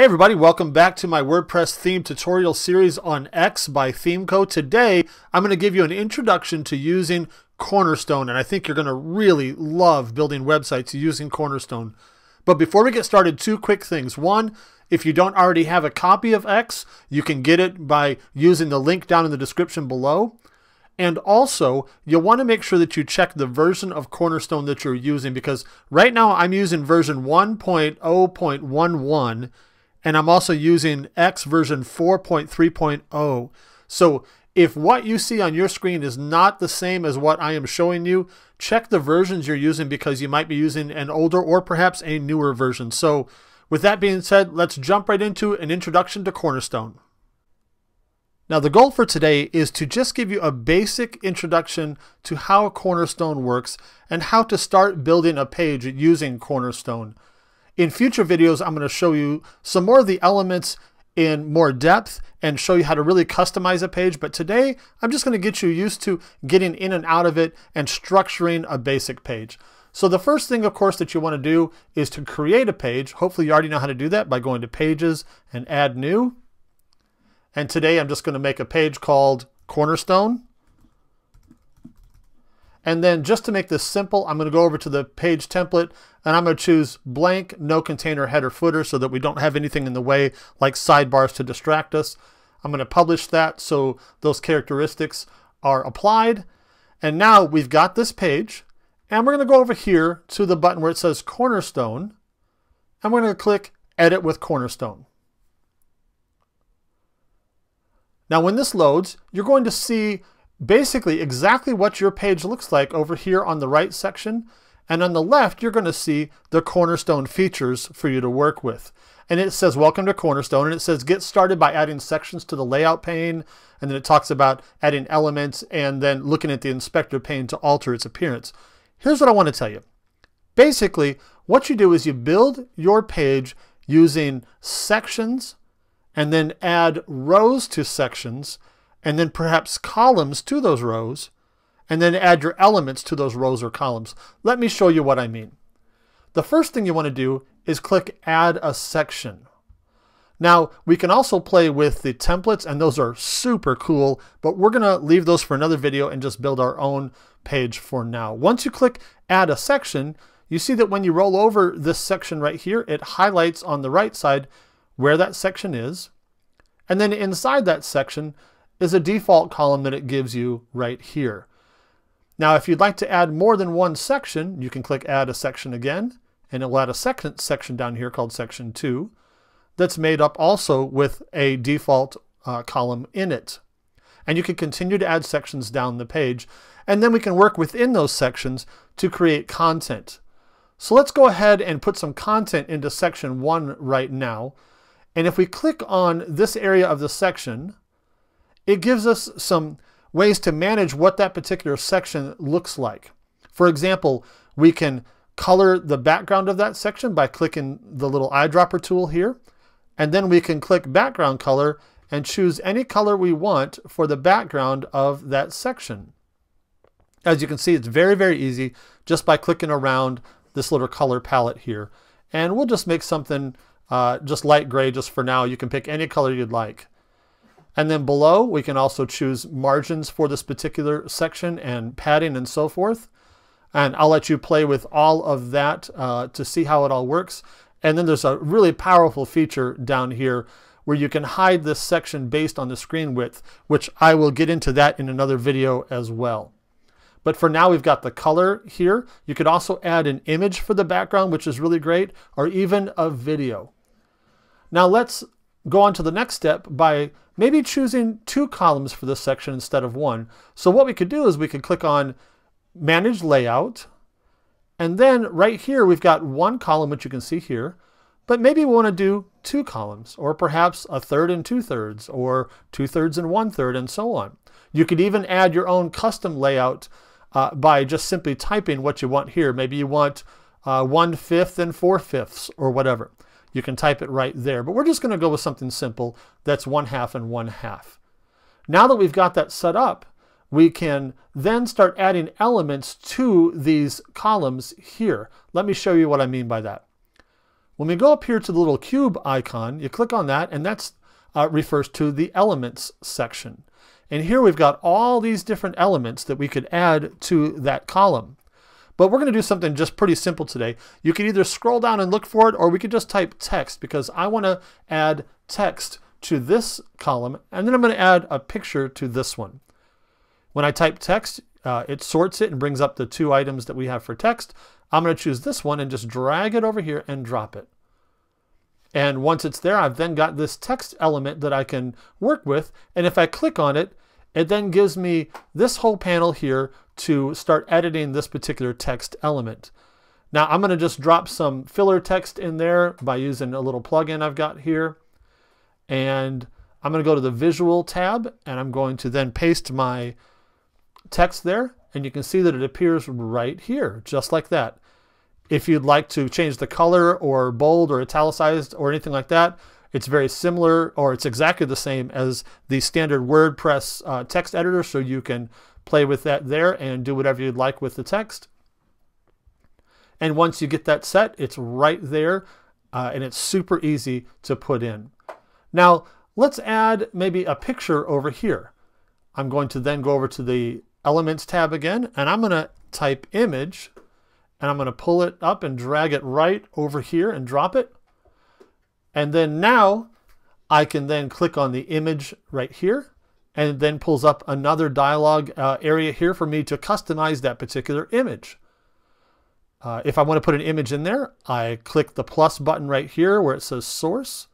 Hey everybody, welcome back to my WordPress theme tutorial series on X by Themeco. Today, I'm going to give you an introduction to using Cornerstone, and I think you're going to really love building websites using Cornerstone. But before we get started, two quick things. One, if you don't already have a copy of X, you can get it by using the link down in the description below. And also, you'll want to make sure that you check the version of Cornerstone that you're using because right now I'm using version 1.0.11 and I'm also using X version 4.3.0. So if what you see on your screen is not the same as what I am showing you, check the versions you're using because you might be using an older or perhaps a newer version. So with that being said, let's jump right into an introduction to Cornerstone. Now the goal for today is to just give you a basic introduction to how Cornerstone works and how to start building a page using Cornerstone. In future videos, I'm going to show you some more of the elements in more depth and show you how to really customize a page. But today, I'm just going to get you used to getting in and out of it and structuring a basic page. So the first thing, of course, that you want to do is to create a page. Hopefully you already know how to do that by going to Pages and Add New. And today I'm just going to make a page called Cornerstone. And then just to make this simple, I'm going to go over to the page template and I'm going to choose blank, no container header footer so that we don't have anything in the way like sidebars to distract us. I'm going to publish that so those characteristics are applied. And now we've got this page and we're going to go over here to the button where it says Cornerstone and we're going to click Edit with Cornerstone. Now when this loads, you're going to see basically exactly what your page looks like over here on the right section. And on the left, you're going to see the Cornerstone features for you to work with. And it says, welcome to Cornerstone. And it says, get started by adding sections to the layout pane. And then it talks about adding elements and then looking at the inspector pane to alter its appearance. Here's what I want to tell you. Basically, what you do is you build your page using sections and then add rows to sections and then perhaps columns to those rows, and then add your elements to those rows or columns. Let me show you what I mean. The first thing you want to do is click Add a Section. Now, we can also play with the templates, and those are super cool, but we're going to leave those for another video and just build our own page for now. Once you click Add a Section, you see that when you roll over this section right here, it highlights on the right side where that section is. And then inside that section, is a default column that it gives you right here. Now, if you'd like to add more than one section, you can click Add a Section again, and it will add a second section down here called Section 2 that's made up also with a default uh, column in it. And you can continue to add sections down the page, and then we can work within those sections to create content. So let's go ahead and put some content into Section 1 right now. And if we click on this area of the section, it gives us some ways to manage what that particular section looks like. For example, we can color the background of that section by clicking the little eyedropper tool here. And then we can click background color and choose any color we want for the background of that section. As you can see, it's very, very easy just by clicking around this little color palette here. And we'll just make something uh, just light gray just for now. You can pick any color you'd like. And then below, we can also choose margins for this particular section and padding and so forth. And I'll let you play with all of that uh, to see how it all works. And then there's a really powerful feature down here where you can hide this section based on the screen width, which I will get into that in another video as well. But for now, we've got the color here. You could also add an image for the background, which is really great, or even a video. Now let's go on to the next step by maybe choosing two columns for this section instead of one. So what we could do is we could click on Manage Layout, and then right here we've got one column, which you can see here, but maybe we want to do two columns, or perhaps a third and two thirds, or two thirds and one third, and so on. You could even add your own custom layout uh, by just simply typing what you want here. Maybe you want uh, one fifth and four fifths, or whatever you can type it right there. But we're just going to go with something simple that's one half and one half. Now that we've got that set up, we can then start adding elements to these columns here. Let me show you what I mean by that. When we go up here to the little cube icon, you click on that and that uh, refers to the elements section. And here we've got all these different elements that we could add to that column. But we're going to do something just pretty simple today. You can either scroll down and look for it, or we could just type text because I want to add text to this column, and then I'm going to add a picture to this one. When I type text, uh, it sorts it and brings up the two items that we have for text. I'm going to choose this one and just drag it over here and drop it. And once it's there, I've then got this text element that I can work with. And if I click on it, it then gives me this whole panel here to start editing this particular text element. Now I'm going to just drop some filler text in there by using a little plugin I've got here. And I'm going to go to the visual tab and I'm going to then paste my text there. And you can see that it appears right here, just like that. If you'd like to change the color or bold or italicized or anything like that, it's very similar or it's exactly the same as the standard WordPress uh, text editor. So you can play with that there and do whatever you'd like with the text. And once you get that set, it's right there uh, and it's super easy to put in. Now, let's add maybe a picture over here. I'm going to then go over to the Elements tab again, and I'm going to type image and I'm going to pull it up and drag it right over here and drop it. And then now I can then click on the image right here and then pulls up another dialog uh, area here for me to customize that particular image. Uh, if I want to put an image in there, I click the plus button right here where it says source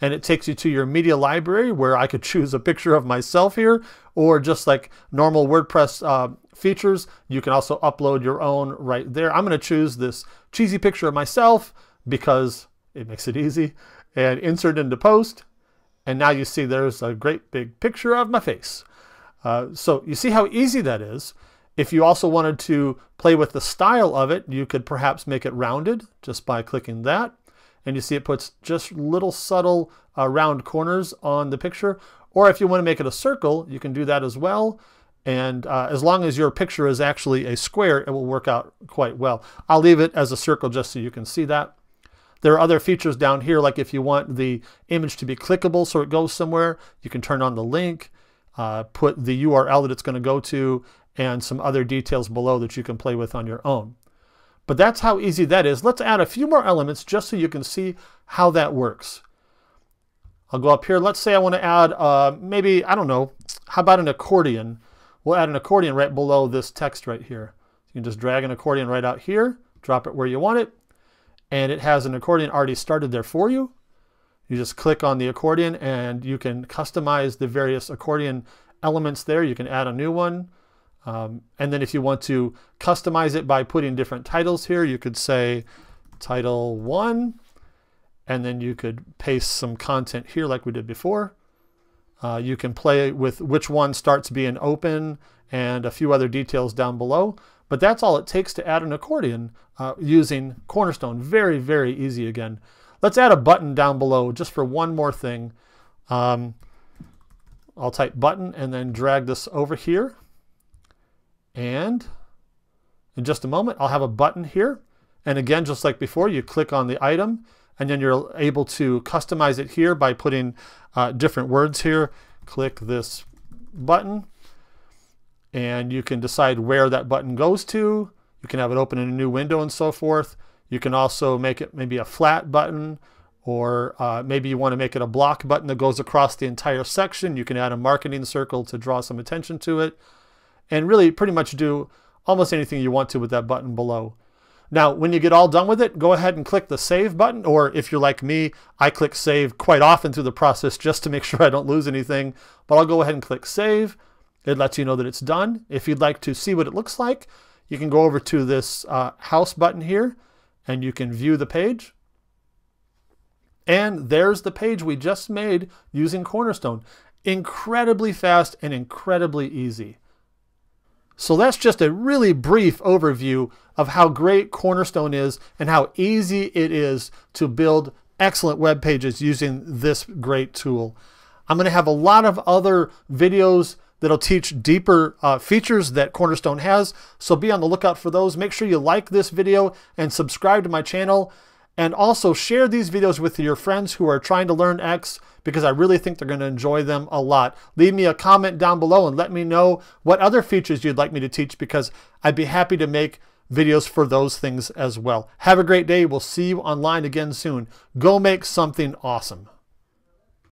and it takes you to your media library where I could choose a picture of myself here or just like normal WordPress uh, features, you can also upload your own right there. I'm going to choose this cheesy picture of myself because it makes it easy and insert into post. And now you see there's a great big picture of my face. Uh, so you see how easy that is. If you also wanted to play with the style of it, you could perhaps make it rounded just by clicking that. And you see it puts just little subtle uh, round corners on the picture. Or if you want to make it a circle, you can do that as well. And uh, as long as your picture is actually a square, it will work out quite well. I'll leave it as a circle just so you can see that. There are other features down here, like if you want the image to be clickable so it goes somewhere, you can turn on the link, uh, put the URL that it's going to go to, and some other details below that you can play with on your own. But that's how easy that is. Let's add a few more elements just so you can see how that works. I'll go up here. Let's say I want to add uh, maybe, I don't know, how about an accordion? We'll add an accordion right below this text right here. You can just drag an accordion right out here, drop it where you want it, and it has an accordion already started there for you. You just click on the accordion and you can customize the various accordion elements there. You can add a new one. Um, and then if you want to customize it by putting different titles here, you could say title one, and then you could paste some content here like we did before. Uh, you can play with which one starts being open and a few other details down below. But that's all it takes to add an accordion uh, using Cornerstone. Very, very easy again. Let's add a button down below just for one more thing. Um, I'll type button and then drag this over here. And in just a moment, I'll have a button here. And again, just like before, you click on the item and then you're able to customize it here by putting uh, different words here. Click this button and you can decide where that button goes to. You can have it open in a new window and so forth. You can also make it maybe a flat button or uh, maybe you want to make it a block button that goes across the entire section. You can add a marketing circle to draw some attention to it and really pretty much do almost anything you want to with that button below. Now, when you get all done with it, go ahead and click the save button, or if you're like me, I click save quite often through the process just to make sure I don't lose anything, but I'll go ahead and click save. It lets you know that it's done. If you'd like to see what it looks like, you can go over to this uh, house button here and you can view the page. And there's the page we just made using Cornerstone. Incredibly fast and incredibly easy. So that's just a really brief overview of how great Cornerstone is and how easy it is to build excellent web pages using this great tool. I'm going to have a lot of other videos that'll teach deeper uh, features that Cornerstone has. So be on the lookout for those. Make sure you like this video and subscribe to my channel. And also share these videos with your friends who are trying to learn X because I really think they're going to enjoy them a lot. Leave me a comment down below and let me know what other features you'd like me to teach because I'd be happy to make videos for those things as well. Have a great day. We'll see you online again soon. Go make something awesome.